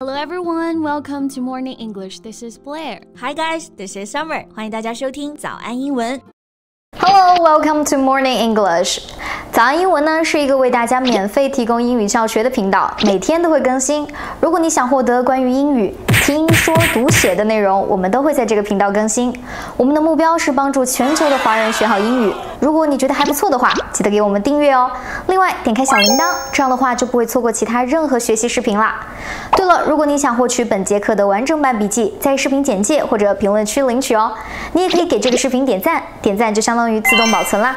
Hello everyone, welcome to Morning English. This is Blair. Hi guys, this is Summer. 欢迎大家收听早安英文。Hello, welcome to Morning English. 早安英文呢是一个为大家免费提供英语教学的频道，每天都会更新。如果你想获得关于英语 听说读写的内容，我们都会在这个频道更新。我们的目标是帮助全球的华人学好英语。如果你觉得还不错的话，记得给我们订阅哦。另外，点开小铃铛，这样的话就不会错过其他任何学习视频啦。对了，如果你想获取本节课的完整版笔记，在视频简介或者评论区领取哦。你也可以给这个视频点赞，点赞就相当于自动保存啦。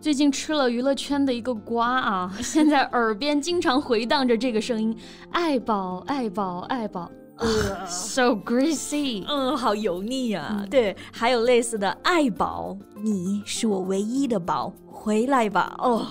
最近吃了娱乐圈的一个瓜啊，现在耳边经常回荡着这个声音：爱宝，爱宝，爱宝。So greasy，嗯，好油腻啊。对，还有类似的爱宝，你是我唯一的宝，回来吧。哦。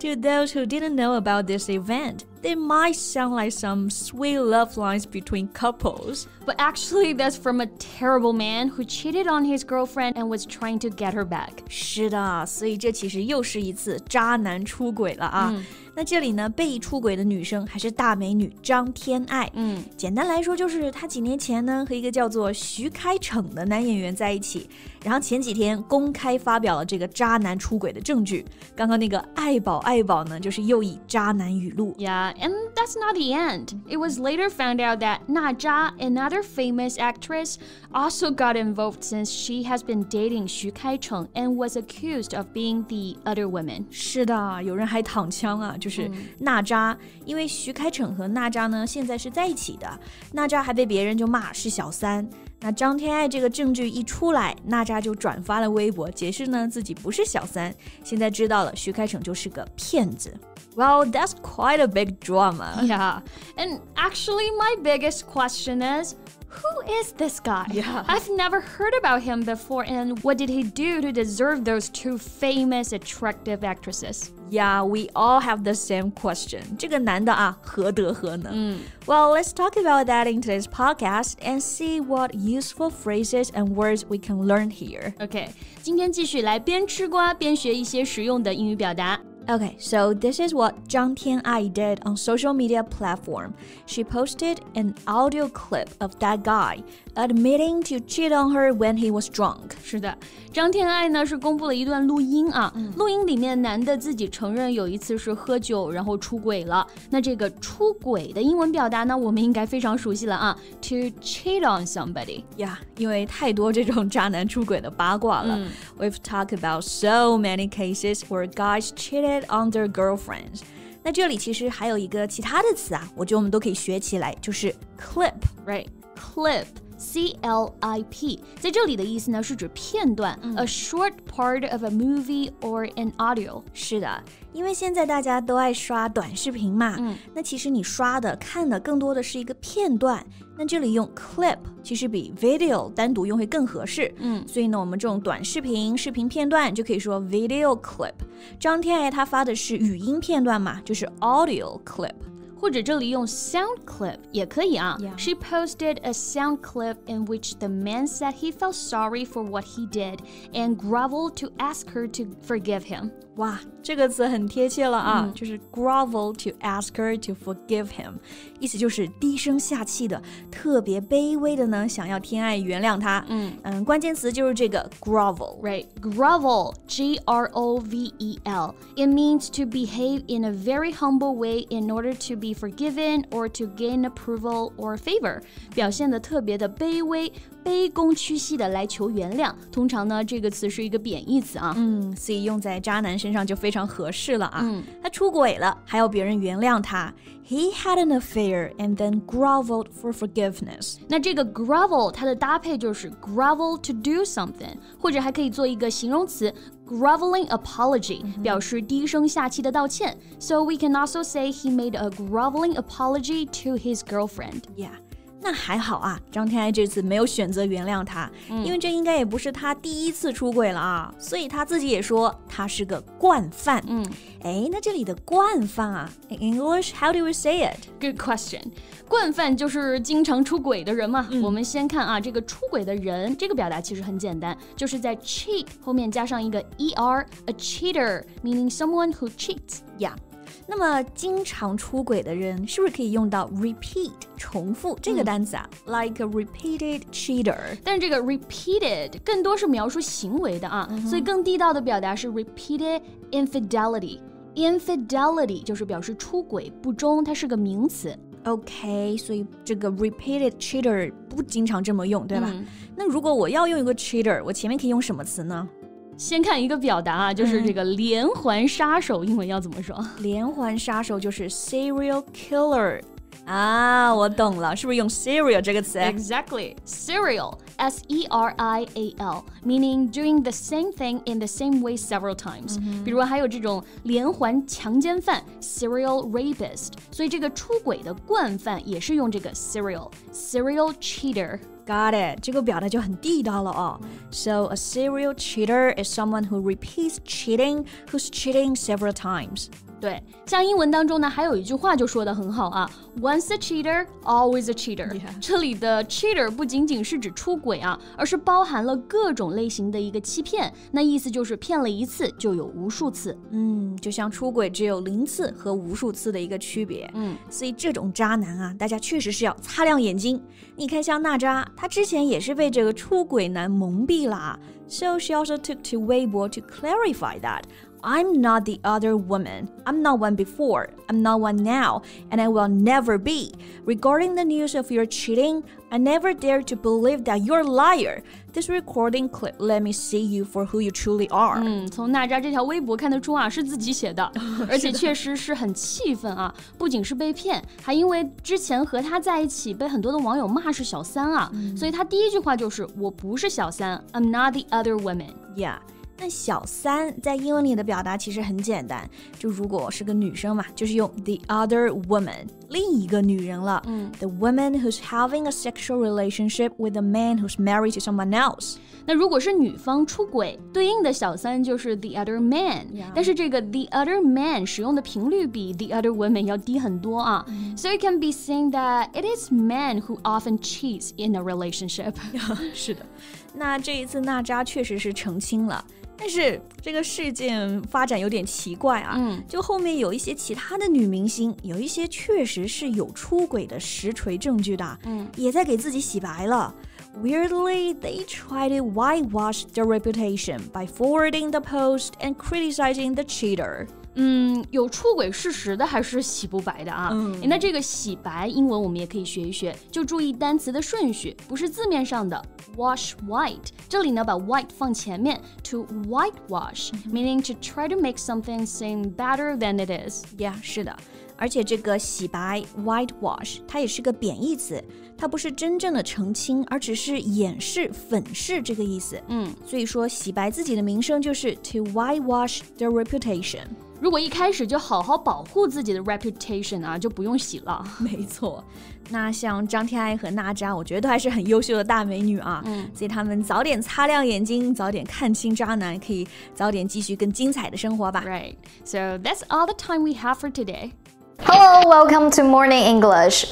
To those who didn't know about this event, they might sound like some sweet love lines between couples. But actually, that's from a terrible man who cheated on his girlfriend and was trying to get her back. 是的，所以这其实又是一次渣男出轨了啊。嗯 那这里呢，被出轨的女生还是大美女张天爱。嗯，简单来说就是她几年前呢和一个叫做徐开骋的男演员在一起，然后前几天公开发表了这个渣男出轨的证据。刚刚那个爱宝爱宝呢，就是又以渣男语录。Yeah, and that's not the end. It was later found out that Na Zha, another famous actress, also got involved since she has been dating Xu Kaicheng and was accused of being the other women. 是的，有人还躺枪啊。就是娜扎，因为徐开骋和娜扎呢现在是在一起的，娜扎还被别人就骂是小三。那张天爱这个证据一出来，娜扎就转发了微博，解释呢自己不是小三，现在知道了徐开骋就是个骗子。Well, that's quite a big drama. Yeah, and actually, my biggest question is. Who is this guy? Yeah. I've never heard about him before, and what did he do to deserve those two famous, attractive actresses? Yeah, we all have the same question. 这个男的啊，何德何能？嗯。Well, let's talk about that in today's podcast and see what useful phrases and words we can learn here. OK，今天继续来边吃瓜边学一些实用的英语表达。 Okay, so this is what Zhang Tianai did on social media platform. She posted an audio clip of that guy admitting to cheat on her when he was drunk. 是的，张天爱呢是公布了一段录音啊，嗯、录音里面男的自己承认有一次是喝酒然后出轨了。那这个出轨的英文表达呢，我们应该非常熟悉了啊，to cheat on somebody。呀，因为太多这种渣男出轨的八卦了。嗯、We've talked about so many cases where guys cheated on their girlfriends。那这里其实还有一个其他的词啊，我觉得我们都可以学起来，就是 clip，right？clip。 C L I P，在这里的意思呢是指片段、嗯、，a short part of a movie or an audio。是的，因为现在大家都爱刷短视频嘛，嗯，那其实你刷的、看的更多的是一个片段。那这里用 clip 其实比 video 单独用会更合适，嗯，所以呢，我们这种短视频、视频片段就可以说 video clip。张天爱她发的是语音片段嘛，就是 audio clip。或者这里用 sound clip 也可以啊。Yeah. She posted a sound clip in which the man said he felt sorry for what he did and groveled to ask her to forgive him. 哇，这个词很贴切了啊，嗯、就是 grovel to ask her to forgive him，意思就是低声下气的，特别卑微的呢，想要天爱原谅他。嗯嗯，关键词就是这个 grovel，right？grovel，G R O V E L，it means to behave in a very humble way in order to be forgiven or to gain approval or favor，表现的特别的卑微。卑躬屈膝的来求原谅，通常呢，这个词是一个贬义词啊，嗯，所以用在渣男身 上就非常合适了啊。嗯，他出轨了，还要别人原谅他。He had an affair and then grovelled for forgiveness。那这个 grovel 它的搭配就是 grovel to do something，或者还可以做一个形容词 groveling apology，、嗯、表示低声下气的道歉。So we can also say he made a groveling apology to his girlfriend. Yeah. 那还好啊，张天爱这次没有选择原谅他，嗯、因为这应该也不是他第一次出轨了啊，所以他自己也说他是个惯犯。嗯，哎，那这里的惯犯啊，in English how do we say it? Good question. 惯犯就是经常出轨的人嘛。嗯、我们先看啊，这个出轨的人这个表达其实很简单，就是在 cheat 后面加上一个 er，a cheater meaning someone who cheats. Yeah. 那么经常出轨的人是不是可以用到 repeat 重复这个单词啊、嗯、？Like a repeated cheater。但是这个 repeated 更多是描述行为的啊，嗯、所以更地道的表达是 repeated infidelity。Infidelity 就是表示出轨不忠，它是个名词。OK，所以这个 repeated cheater 不经常这么用，对吧？嗯、那如果我要用一个 cheater，我前面可以用什么词呢？先看一个表达啊，就是这个连环杀手，英文要怎么说？连环杀手就是 serial killer。啊，我懂了，是不是用 serial 这个词？Exactly, serial, S E R I A L, meaning doing the same thing in the same way several times。比如还有这种连环强奸犯 serial rapist，所以这个出轨的惯犯也是用这个 serial, serial cheater。 Got it，这个表达就很地道了哦。So a serial cheater is someone who repeats cheating, who's cheating several times. 对，像英文当中呢，还有一句话就说的很好啊，Once a cheater, always a cheater。这里的 cheater 不仅仅是指出轨啊，而是包含了各种类型的一个欺骗。那意思就是骗了一次就有无数次。嗯，就像出轨只有零次和无数次的一个区别。嗯，所以这种渣男啊，大家确实是要擦亮眼睛。你看，像娜扎，她之前也是被这个出轨男蒙蔽了。So she also took to Weibo to clarify that. I'm not the other woman. I'm not one before. I'm not one now. And I will never be. Regarding the news of your cheating, I never dare to believe that you're a liar. This recording clip let me see you for who you truly are. 嗯，从娜扎这条微博看得出啊，是自己写的，而且确实是很气愤啊。不仅是被骗，还因为之前和他在一起被很多的网友骂是小三啊，所以他第一句话就是我不是小三，I'm not the other woman。 Yeah. 那小三在英文里的表达其实很简单，就如果是个女生嘛，就是用 the other woman，另一个女人了。嗯，the woman who's having a sexual relationship with a man who's married to someone else。那如果是女方出轨，对应的小三就是 the other man。 Yeah. 但是这个 the other man 使用的频率比 the other woman 要低很多啊。So it can be seen that it is men who often cheats in a relationship。是的，那这一次娜扎确实是澄清了。 但是这个事件发展有点奇怪啊，嗯就后面有一些其他的女明星，有一些确实是有出轨的实锤证据的，嗯，也在给自己洗白了。Weirdly, they try to whitewash their reputation by forwarding the post and criticizing the cheater. 嗯，有出轨事实的还是洗不白的啊。嗯诶那这个洗白英文我们也可以学一学，就注意单词的顺序，不是字面上的 wash white，这里呢把 white 放前面，to whitewash，meaning to try to make something seem better than it is。Yeah，是的，而且这个洗白 whitewash 它也是个贬义词，它不是真正的澄清，而只是掩饰、粉饰这个意思。嗯，所以说洗白自己的名声就是 to whitewash their reputation。如果一开始就好好保护自己的 reputation 啊，就不用洗了。没错，那像张天爱和娜扎，我觉得都还是很优秀的大美女啊。嗯，所以她们早点擦亮眼睛，早点看清渣男，可以早点继续更精彩的生活吧。Right. So that's all the time we have for today. Hello, welcome to Morning English。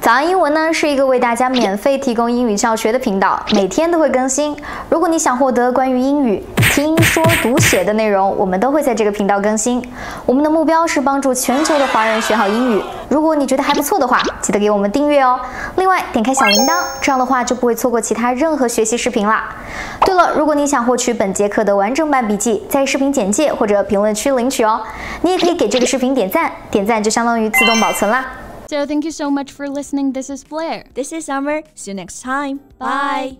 早安英文呢是一个为大家免费提供英语教学的频道，每天都会更新。如果你想获得关于英语听说读写的内容，我们都会在这个频道更新。我们的目标是帮助全球的华人学好英语。如果你觉得还不错的话，记得给我们订阅哦。另外，点开小铃铛，这样的话就不会错过其他任何学习视频啦。对了，如果你想获取本节课的完整版笔记，在视频简介或者评论区领取哦。你也可以给这个视频点赞，点赞就相当于自动保存啦。So thank you so much for listening. This is Blair. This is Summer. See you next time. Bye.